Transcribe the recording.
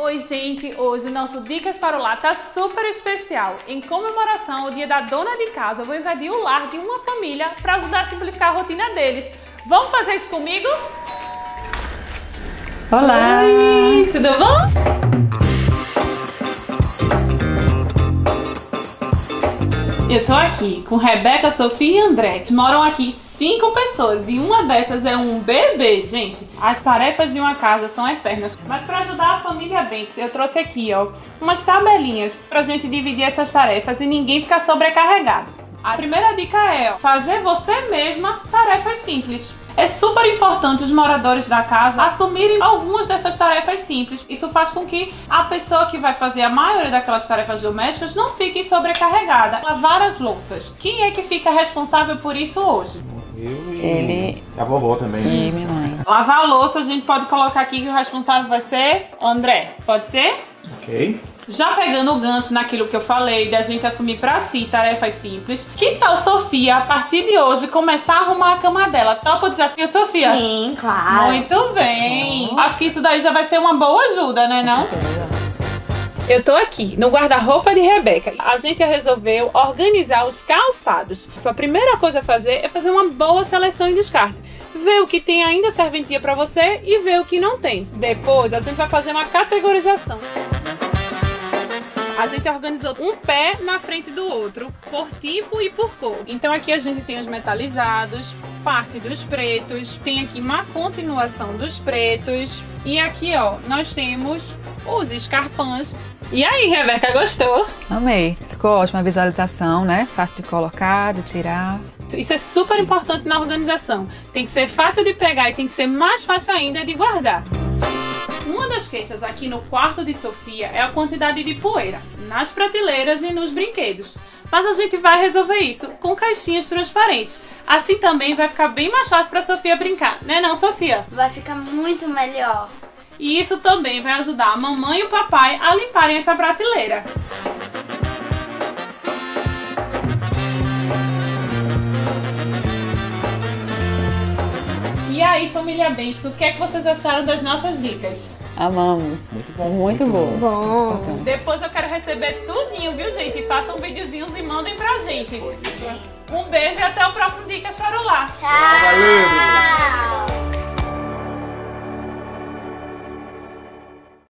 Oi, gente! Hoje o nosso Dicas para o Lar tá super especial. Em comemoração ao Dia da Dona de Casa, eu vou invadir o lar de uma família para ajudar a simplificar a rotina deles. Vamos fazer isso comigo? Olá! Oi, tudo bom? Eu tô aqui com Rebeca, Sofia e André. Moram aqui cinco pessoas e uma dessas é um bebê, gente. As tarefas de uma casa são eternas, mas para ajudar a família Bentes, eu trouxe aqui, ó, umas tabelinhas pra gente dividir essas tarefas e ninguém ficar sobrecarregado. A primeira dica é fazer você mesma tarefas simples. É super importante os moradores da casa assumirem algumas dessas tarefas simples. Isso faz com que a pessoa que vai fazer a maioria daquelas tarefas domésticas não fique sobrecarregada. Lavar as louças. Quem é que fica responsável por isso hoje? Eu e Ele- a vovó também. né? E minha mãe. Lavar a louça, a gente pode colocar aqui que o responsável vai ser André. Pode ser? Ok. Já pegando o gancho naquilo que eu falei, da gente assumir pra si tarefas simples, que tal Sofia, a partir de hoje, começar a arrumar a cama dela? Topa o desafio, Sofia? Sim, claro. Muito bem. Acho que isso daí já vai ser uma boa ajuda, né não? Eu tô aqui no guarda-roupa de Rebeca. A gente resolveu organizar os calçados. Sua primeira coisa a fazer é fazer uma boa seleção e descarte. Ver o que tem ainda serventia pra você e ver o que não tem. Depois a gente vai fazer uma categorização. A gente organizou um pé na frente do outro, por tipo e por cor. Então aqui a gente tem os metalizados, parte dos pretos, tem aqui uma continuação dos pretos. E aqui, ó, nós temos os escarpãs. E aí, Rebeca, gostou? Amei. Ficou ótima a visualização, né? Fácil de colocar, de tirar. Isso é super importante na organização. Tem que ser fácil de pegar e tem que ser mais fácil ainda de guardar. Das queixas aqui no quarto de Sofia é a quantidade de poeira nas prateleiras e nos brinquedos. Mas a gente vai resolver isso com caixinhas transparentes. Assim também vai ficar bem mais fácil para Sofia brincar, né não, Sofia? Vai ficar muito melhor. E isso também vai ajudar a mamãe e o papai a limparem essa prateleira. E aí, família Bentes, o que é que vocês acharam das nossas dicas? Amamos. Muito bom. Muito bom. Bom. Depois eu quero receber tudinho, viu, gente? Façam videozinhos e mandem pra gente. Um beijo e até o próximo Dicas para o Lar. Tchau.